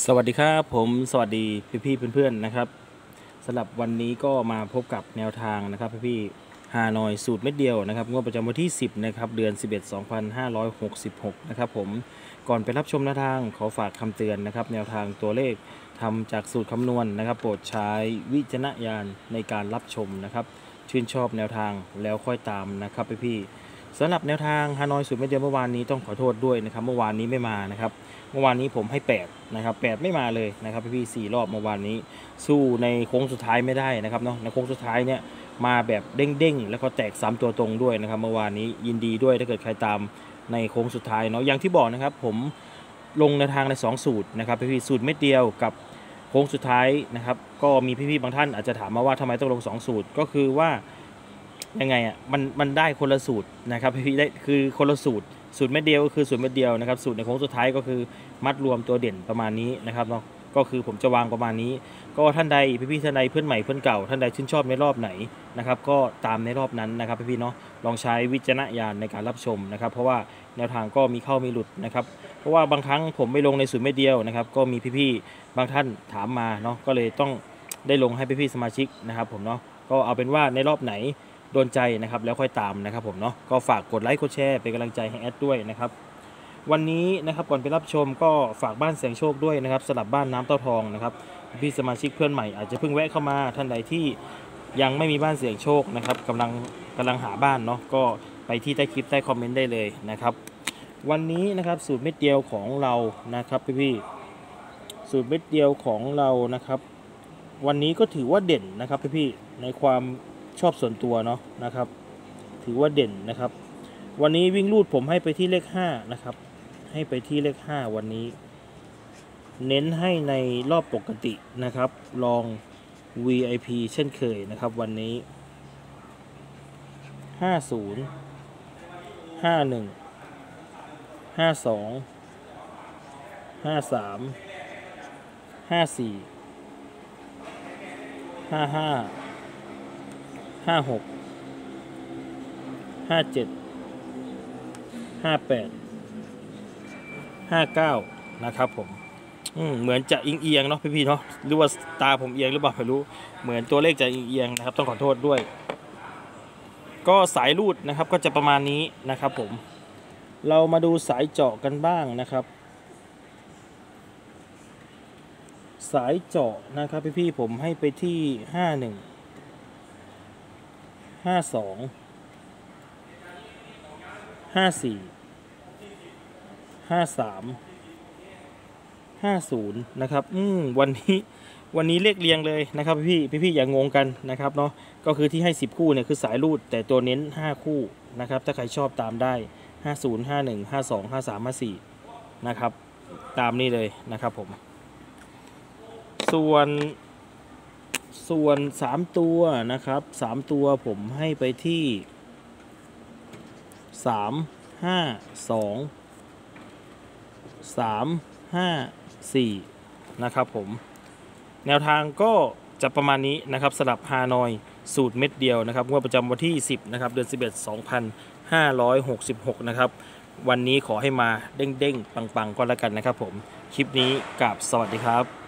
สวัสดีครับผมสวัสดีพี่ๆเพื่อนๆนะครับสำหรับวันนี้ก็มาพบกับแนวทางนะครับพี่ๆฮานอยสูตรเม็ดเดียวนะครับงวดประจำวันที่ 10นะครับเดือน 11 2566นะครับผมก่อนไปรับชมแนวทางขอฝากคำเตือนนะครับ แนวทางตัวเลขทำจากสูตรคำนวณนะครับ โปรดใช้วิจารณญาณในการรับชมนะครับ ชื่นชอบแนวทางแล้วค่อยตามนะครับพี่ๆ สำหรับแนวทางฮานอยสูตรเม็ดเดียวเมื่อวานนี้ต้องขอโทษด้วยนะครับ เมื่อวานนี้ไม่มานะครับ เมื่อวานนี้ผมให้8นะครับ8ไม่มาเลยนะครับพี่ๆสี่รอบเมื่อวานนี้ สู้ในโค้งสุดท้ายไม่ได้นะครับเนาะในโค้งสุดท้ายเนี่ยมาแบบเด้งๆแล้วก็แตกซ้ำตัวตรงด้วยนะครับ เมื่อวานนี้ยินดีด้วยถ้าเกิดใครตามในโค้งสุดท้ายเนาะอย่างที่บอกนะครับ ผมลงในทางใน 2 สูตรนะครับพี่ๆสูตรไม่เดียวกับโค้งสุดท้ายนะครับ ก็มีพี่ๆบางท่านอาจจะถามมาว่าทำไมต้องลง 2 สูตรก็คือว่า ยังไงอะมันมันได้คนละสูตรนะครับพี่ๆได้คือคนละสูตรสูตรเม็ดเดียวก็คือสูตรเม็ดเดียวนะครับสูตรในโค้งสุดท้ายก็คือมัดรวมตัวเด่นประมาณนี้นะครับเนาะก็คือผมจะวางประมาณนี้ ก็ท่านใดพี่ๆท่านใดเพื่อนใหม่เพื่อนเก่าท่านใดชื่นชอบในรอบไหนนะครับก็ตามในรอบนั้นนะครับพี่ๆเนาะลองใช้วิจารณญาณในการรับชมนะครับ เพราะว่าแนวทางก็มีเข้ามีหลุดนะครับ เพราะว่าบางครั้งผมไม่ลงในสูตรเม็ดเดียวนะครับ ก็มีพี่ๆบางท่านถามมาเนาะก็เลยต้องได้ลงให้พี่ๆสมาชิกนะครับ ผมเนาะก็เอาเป็นว่าในรอบไหน โดนใจนะครับแล้วค่อยตามนะครับผมเนาะก็ฝากกดไลค์กดแชร์เป็นกำลังใจให้แอดด้วยนะครับวันนี้นะครับก่อนไปรับชมก็ฝากบ้านแสงโชคด้วยนะครับสลับบ้านน้ำเต้าทองนะครับพี่สมาชิกเพื่อนใหม่อาจจะเพิ่งแวะเข้ามาท่านใดที่ยังไม่มีบ้านเสียงโชคนะครับกำลังกำลังหาบ้านเนาะก็ไปที่ใต้คลิปใต้คอมเมนต์ได้เลยนะครับวันนี้นะครับสูตรเม็ดเดียวของเรานะครับพี่ๆสูตรเม็ดเดียวของเรานะครับ วันนี้ก็ถือว่าเด่นนะครับพี่ๆในความ ชอบส่วนตัวเนาะนะครับ ถือว่าเด่นนะครับ วันนี้วิ่งรูดผมให้ไปที่เลข5นะครับ ให้ไปที่เลข 5 วันนี้ เน้นให้ในรอบปกตินะครับ ลอง VIP เช่นเคยนะครับ วันนี้ 50 51 52 53 54 55 ห้าหกห้าเจ็ดห้าแปดห้าเก้านะครับผมอืมเหมือนจะอิงเอียงเนาะพี่ๆเนาะหรือว่าตาผมเอียงหรือเปล่าไม่รู้เหมือนตัวเลขจะอิงเอียงนะครับ ต้องขอโทษด้วย ก็สายรูดนะครับก็จะประมาณนี้นะครับ ผม เรามาดูสายเจาะกันบ้างนะครับ สายเจาะนะครับพี่ๆผมให้ไปที่ห้าหนึ่ง ห้าสองห้าสี่ห้าสามห้าศูนย์นะครับ อืมวันนี้วันนี้เลขเรียงเลยนะครับพี่พี่พี่อย่างงงกันนะครับเนาะก็คือที่ให้สิบคู่เนี่ยคือสายรูด แต่ตัวเน้นห้าคู่นะครับ ถ้าใครชอบตามได้ห้าศูนย์ห้าหนึ่งห้าสองห้าสามห้าสี่นะครับ ตามนี้เลยนะครับผม ส่วน ส่วน 3 ตัวนะครับ 3 ตัวผมให้ไปที่ 3 5 2 3 5 4 นะครับผม แนวทางก็จะประมาณนี้นะครับสลับฮานอยสูตรเม็ดเดียวนะครับงวดประจำวันที่ 10 นะครับ เดือน 11 2566 นะครับ วันนี้ขอให้มาเด้งๆ ปัง ๆ ก็แล้วกันนะครับผม คลิปนี้กับสวัสดีครับ